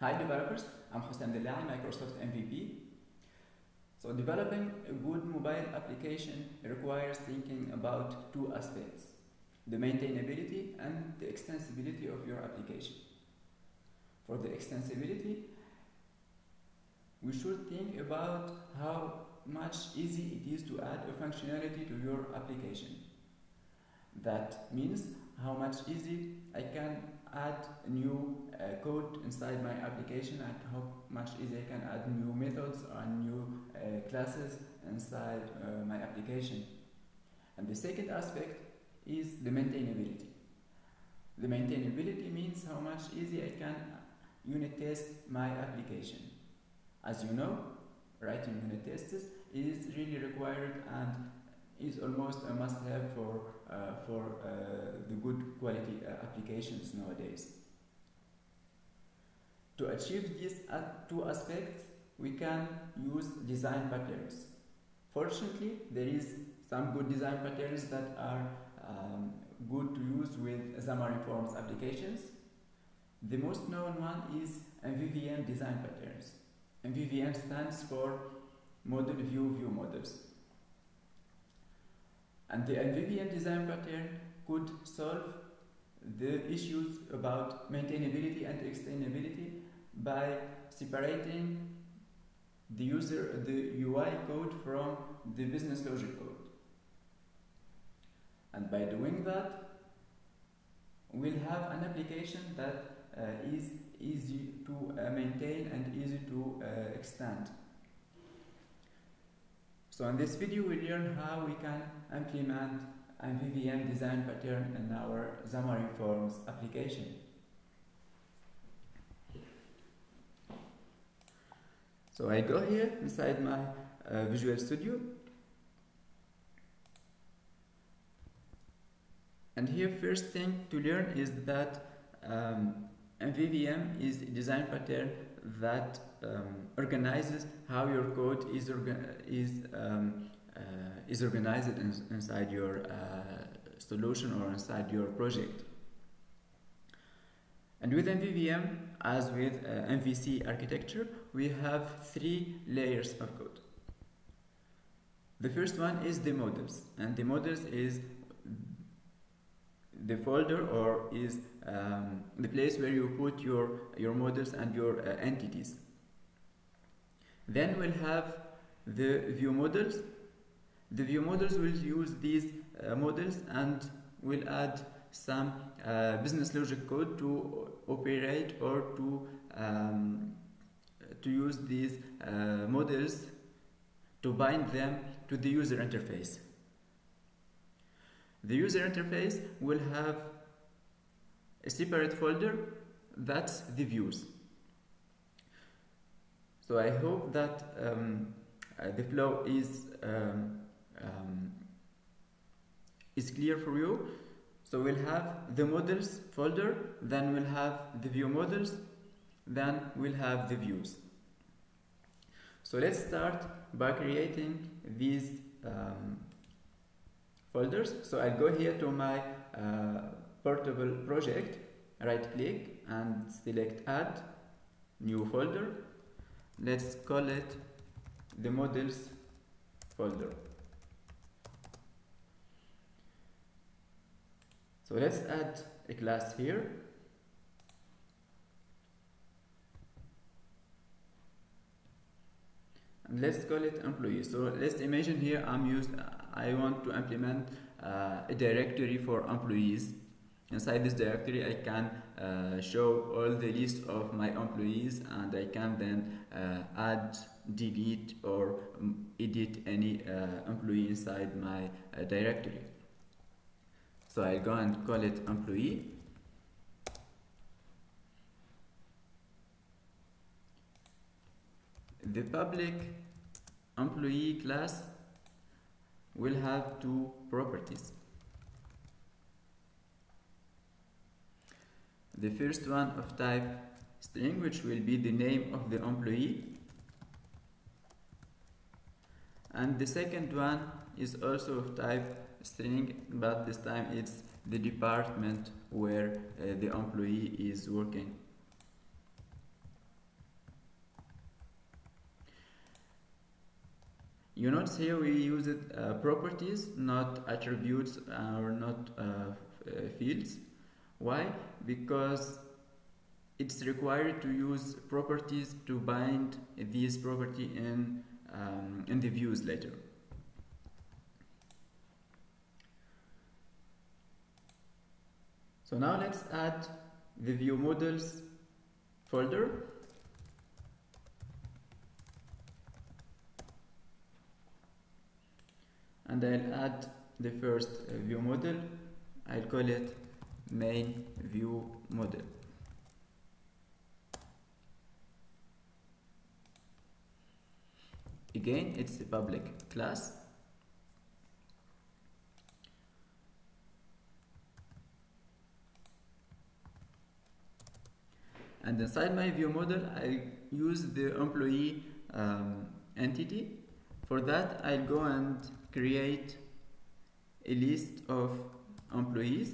Hi developers, I'm Houssem Dellai, Microsoft MVP. So developing a good mobile application requires thinking about two aspects, the maintainability and the extensibility of your application. For the extensibility, we should think about how much easy it is to add a functionality to your application. That means how much easy I can add new uh, code inside my application and how much easier I can add new methods and new uh, classes inside uh, my application. And the second aspect is the maintainability. The maintainability means how much easy I can unit test my application. As you know, writing unit tests is really required and is almost a must-have for, uh, for uh, the good quality uh, applications nowadays. To achieve these two aspects, we can use design patterns. Fortunately, there is some good design patterns that are um, good to use with Xamarin Forms applications. The most known one is MVVM design patterns. MVVM stands for Model View View Models. And the MVVM design pattern could solve the issues about maintainability and extendability by separating the user, the UI code from the business logic code. And by doing that, we'll have an application that uh, is easy to uh, maintain and easy to uh, extend. So in this video we learn how we can implement MVVM design pattern in our Xamarin Forms application. So I go here inside my uh, Visual Studio and here first thing to learn is that um, MVVM is a design pattern that um, organizes how your code is, orga is, um, uh, is organized in inside your uh, solution or inside your project. And with MVVM, as with uh, MVC architecture, we have three layers of code. The first one is the models, and the models is the folder or is um, the place where you put your, your models and your uh, entities. Then we'll have the view models. The view models will use these uh, models and will add some uh, business logic code to operate or to um, to use these uh, models to bind them to the user interface. The user interface will have a separate folder that's the views. So I hope that um, uh, the flow is um, um, is clear for you. So we'll have the models folder, then we'll have the view models, then we'll have the views. So let's start by creating these um, folders. So I'll go here to my uh, portable project, right click and select add, new folder. Let's call it the models folder. So let's add a class here. And let's call it employee. So let's imagine here I'm used, I want to implement uh, a directory for employees. Inside this directory I can uh, show all the list of my employees and I can then uh, add, delete or um, edit any uh, employee inside my uh, directory. So I'll go and call it employee. The public employee class will have two properties. The first one of type string which will be the name of the employee and the second one is also of type string but this time it's the department where uh, the employee is working you notice here we use it uh, properties, not attributes or not uh, uh, fields. Why? Because it's required to use properties to bind this property in, um, in the views later. So now let's add the view models folder and I'll add the first uh, view model. I'll call it main view model. Again it's a public class. And inside my view model I use the employee um, entity for that I'll go and create a list of employees.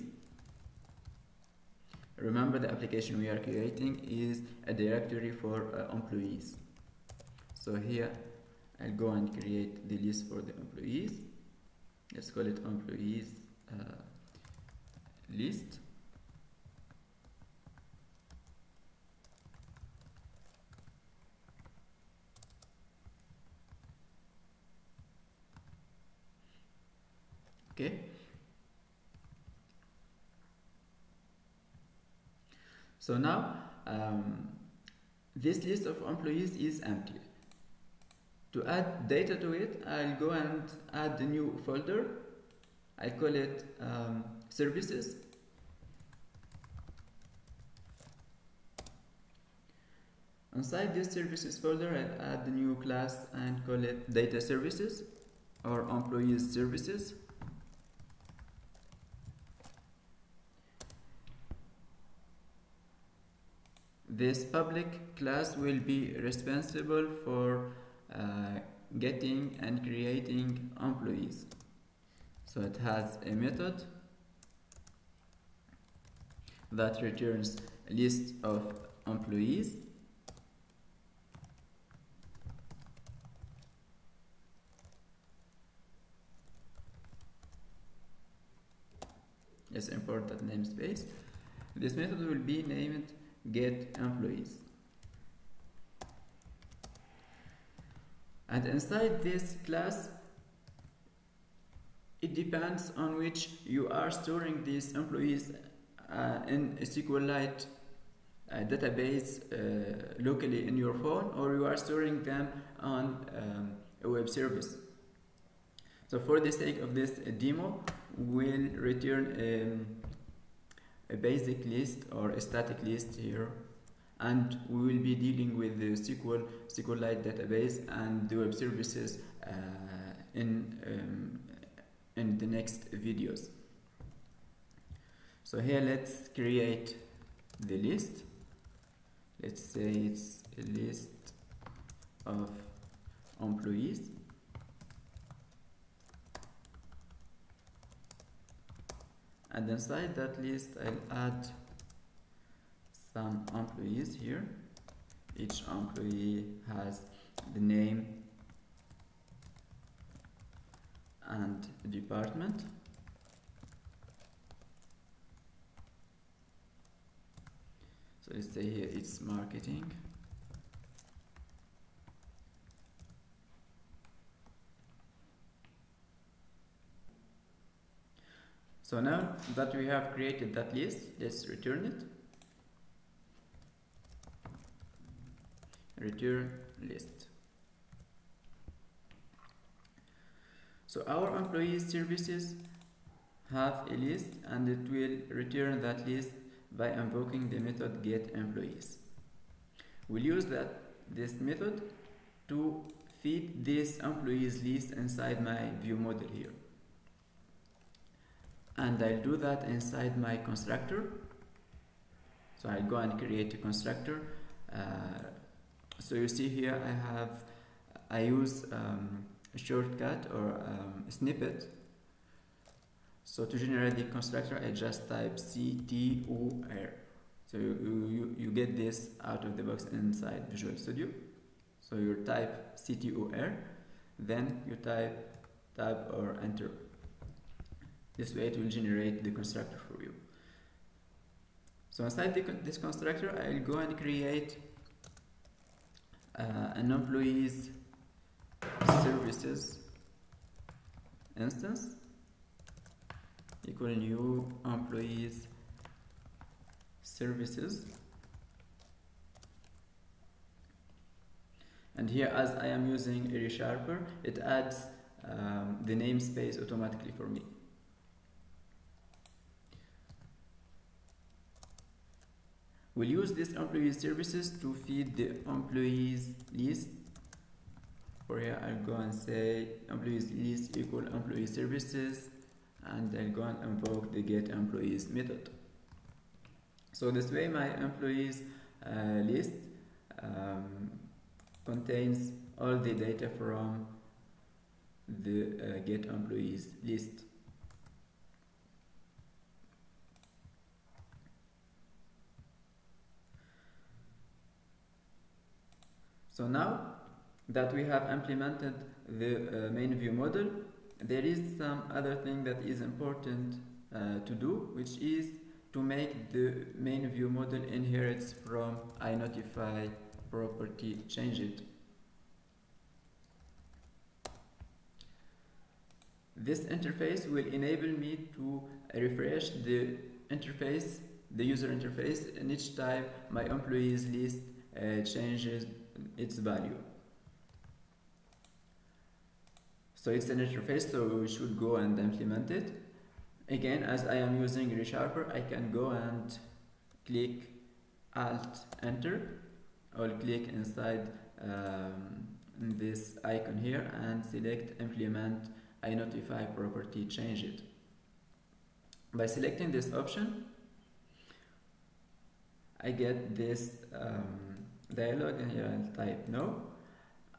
Remember the application we are creating is a directory for uh, employees. So here I'll go and create the list for the employees. Let's call it employees uh, list okay. So now um, this list of employees is empty. To add data to it I'll go and add a new folder. I call it um, services. Inside this services folder I'll add a new class and call it data services or employees services This public class will be responsible for uh, getting and creating employees. So it has a method that returns a list of employees Let's import that namespace. This method will be named get employees. And inside this class, it depends on which you are storing these employees uh, in a SQLite uh, database uh, locally in your phone or you are storing them on um, a web service. So for the sake of this demo, we'll return um, a basic list or a static list here and we will be dealing with the SQL, SQLite database and the web services uh, in, um, in the next videos. So here let's create the list. Let's say it's a list of employees and inside that list I'll add some employees here. Each employee has the name and department. So let's say here it's marketing So now that we have created that list, let's return it. Return list. So our employees services have a list and it will return that list by invoking the method get employees. We'll use that this method to feed this employees list inside my view model here and I'll do that inside my constructor. So I'll go and create a constructor. Uh, so you see here I have I use um, a shortcut or um, a snippet. So to generate the constructor I just type CTOR so you, you, you get this out of the box inside Visual Studio. So you type CTOR then you type tab or enter this way it will generate the constructor for you. So inside the, this constructor I'll go and create uh, an employees services instance equal new employees services. And here as I am using a ReSharper it adds um, the namespace automatically for me we'll use this employee services to feed the employees list. For here I'll go and say employees list equal employee services and I'll go and invoke the get employees method. So this way my employees uh, list um, contains all the data from the uh, get employees list so now that we have implemented the uh, main view model there is some other thing that is important uh, to do which is to make the main view model inherits from iNotify property change it. This interface will enable me to refresh the interface the user interface and each time my employees list uh, changes its value. So it's an interface so we should go and implement it. Again as I am using ReSharper I can go and click alt enter or click inside um, this icon here and select implement I notify property change it. By selecting this option I get this um, dialog and here I'll type no?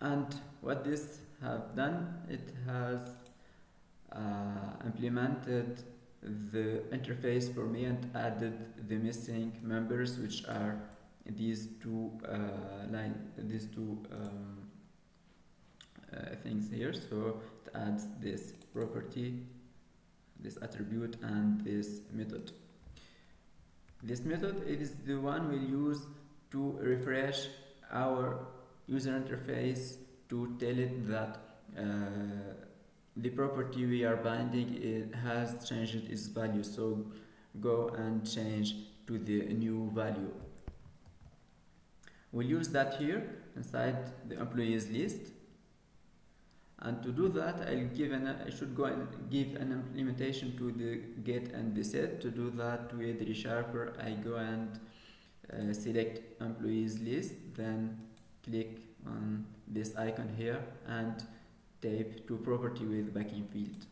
And what this have done it has uh, implemented the interface for me and added the missing members which are these two uh, line these two um, uh, things here. So it adds this property this attribute and this method. This method is the one we'll use to refresh our user interface to tell it that uh, the property we are binding it has changed its value. So go and change to the new value. We'll use that here inside the employees list. And to do that I'll give an I should go and give an implementation to the get and the set. To do that with ReSharper I go and uh, select employees list then click on this icon here and type to property with backing field.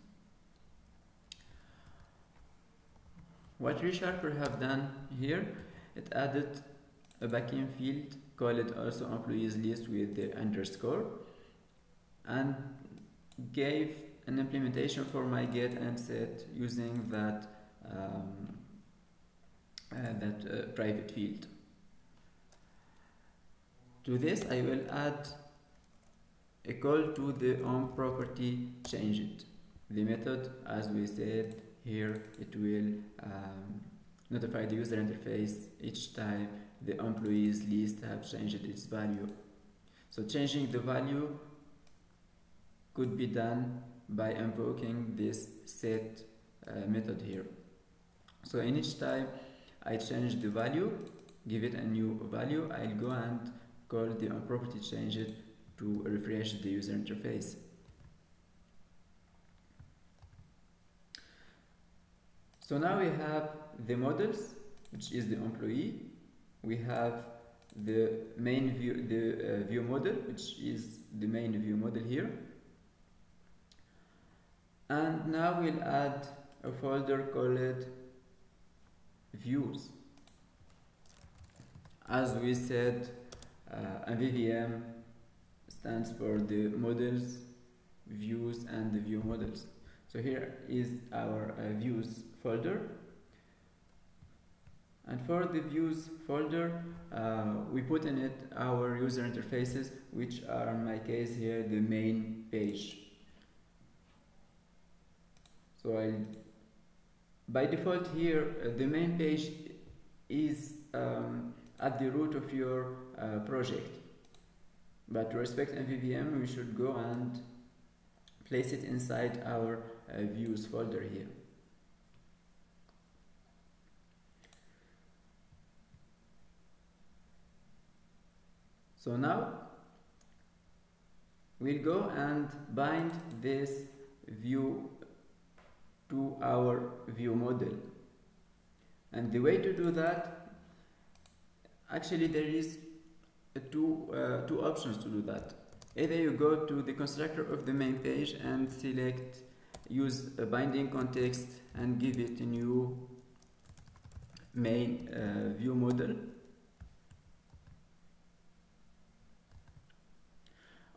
What ReSharper have done here it added a backing field called also employees list with the underscore and gave an implementation for my get and set using that um, that uh, private field. To this I will add a call to the on property change it. The method as we said here it will um, notify the user interface each time the employees list have changed its value. So changing the value could be done by invoking this set uh, method here. So in each time I change the value, give it a new value, I'll go and call the property change it to refresh the user interface. So now we have the models, which is the employee. We have the main view, the uh, view model, which is the main view model here and now we'll add a folder called views. As we said uh, MVVM stands for the models views and the view models. So here is our uh, views folder. And for the views folder uh, we put in it our user interfaces which are in my case here the main page. So I by default here uh, the main page is um, at the root of your uh, project. But to respect MVVM we should go and place it inside our uh, views folder here. So now we'll go and bind this view to our view model. And the way to do that, actually there is two, uh, two options to do that. Either you go to the constructor of the main page and select use a binding context and give it a new main uh, view model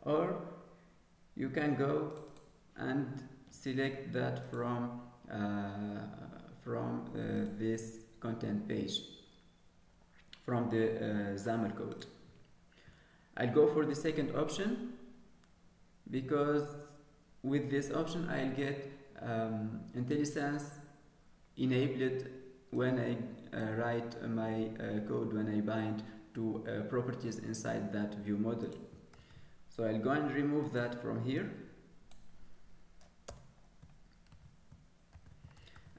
or you can go and select that from uh, from uh, this content page from the uh, XAML code. I'll go for the second option because with this option I'll get um, IntelliSense enabled when I uh, write my uh, code when I bind to uh, properties inside that view model. So I'll go and remove that from here.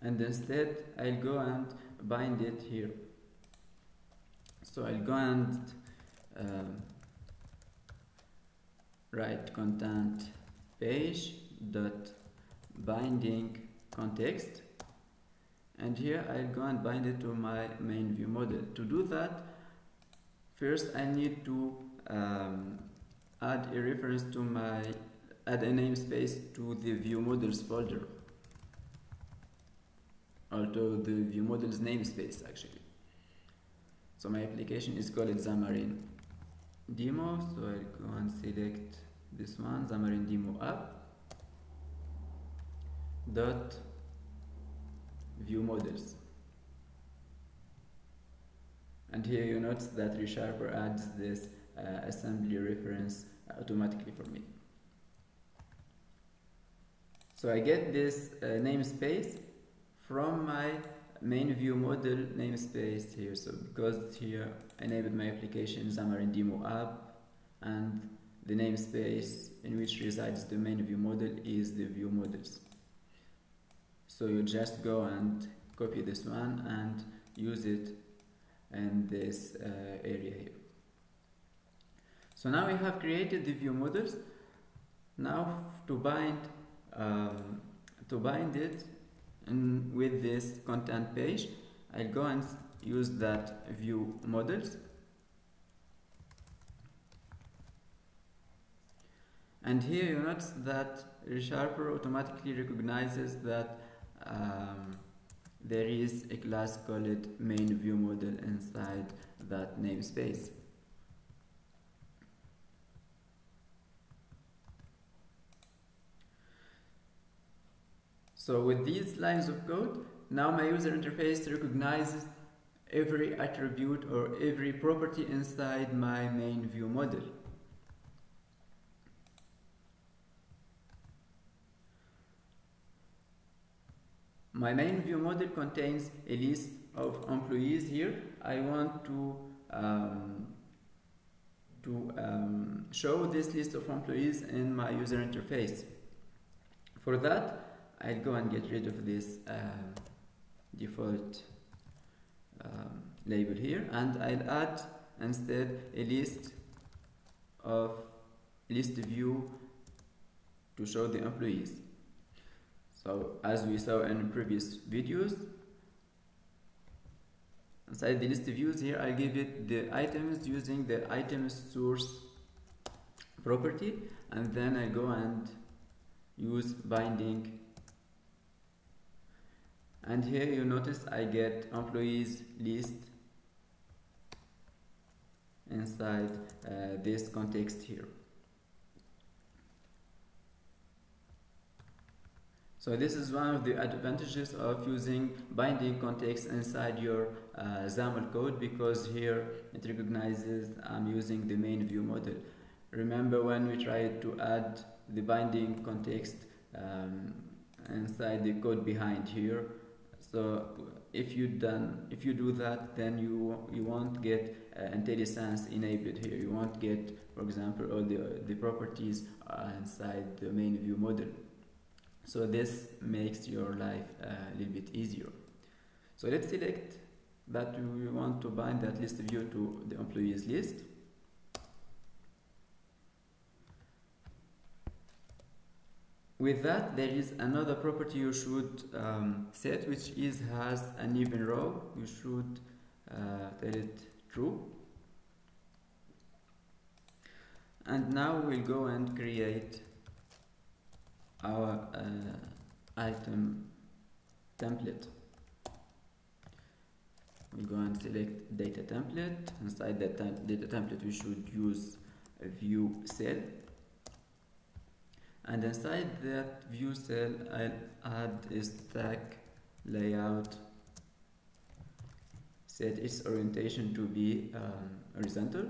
And instead I'll go and bind it here. So I'll go and um, write content page dot binding context and here I'll go and bind it to my main view model. To do that, first I need to um, add a reference to my add a namespace to the view models folder to the view models namespace actually. So my application is called Xamarin demo. So I'll go and select this one Xamarin demo app. Dot view models. And here you notice that ReSharper adds this uh, assembly reference automatically for me. So I get this uh, namespace from my main view model namespace here. So because here I enabled my application Xamarin Demo app and the namespace in which resides the main view model is the view models. So you just go and copy this one and use it in this uh, area here. So now we have created the view models. Now to bind um, to bind it and with this content page, I'll go and use that view models. And here you notice that ReSharper automatically recognizes that um, there is a class called main view model inside that namespace. So with these lines of code, now my user interface recognizes every attribute or every property inside my main view model. My main view model contains a list of employees here. I want to um, to um, show this list of employees in my user interface. For that, I'll go and get rid of this um, default um, label here and I'll add instead a list of list view to show the employees. So as we saw in previous videos, inside the list views here I'll give it the items using the items source property and then I go and use binding and here you notice I get employees list inside uh, this context here so this is one of the advantages of using binding context inside your uh, XAML code because here it recognizes I'm using the main view model. Remember when we tried to add the binding context um, inside the code behind here. So if you done if you do that then you you won't get uh, IntelliSense enabled here. You won't get for example all the the properties inside the main view model. So this makes your life a little bit easier. So let's select that we want to bind that list view to the employees list with that there is another property you should um, set which is has an even row. You should uh, tell it true. And now we'll go and create our uh, item template. We go and select data template. Inside that data template we should use view cell and inside that view cell I'll add a stack layout. Set its orientation to be um, horizontal.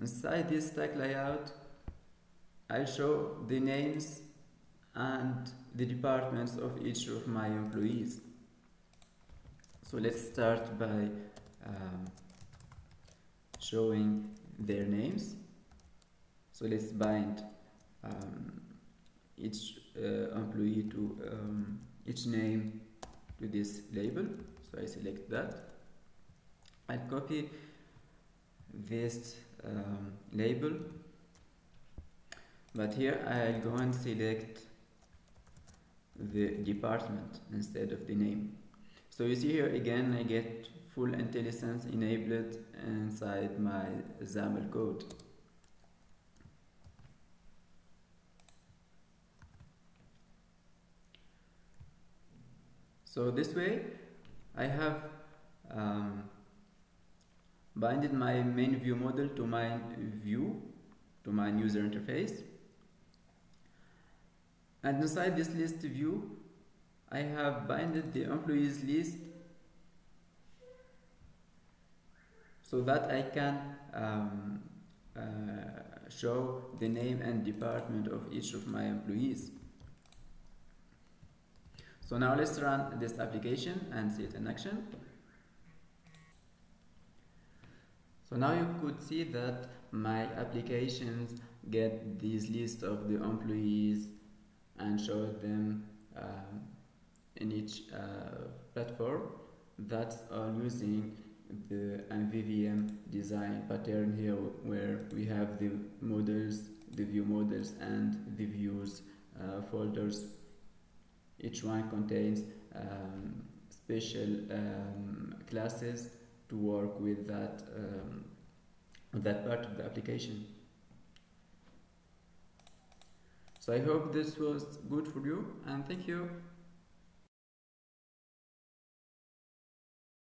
Inside this stack layout I'll show the names and the departments of each of my employees. So let's start by um, showing their names. So let's bind um, each uh, employee to um, each name to this label. So I select that. I copy this um, label. But here I'll go and select the department instead of the name. So you see here again I get full IntelliSense enabled inside my XAML code So this way I have um, binded my main view model to my view, to my user interface. And inside this list view, I have binded the employees list so that I can um, uh, show the name and department of each of my employees. So now let's run this application and see it in action. So now you could see that my applications get this list of the employees and show them um, in each uh, platform. That's all using the MVVM design pattern here where we have the models, the view models and the views uh, folders each one contains um, special um, classes to work with that, um, that part of the application. So I hope this was good for you and thank you.